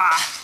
Ah.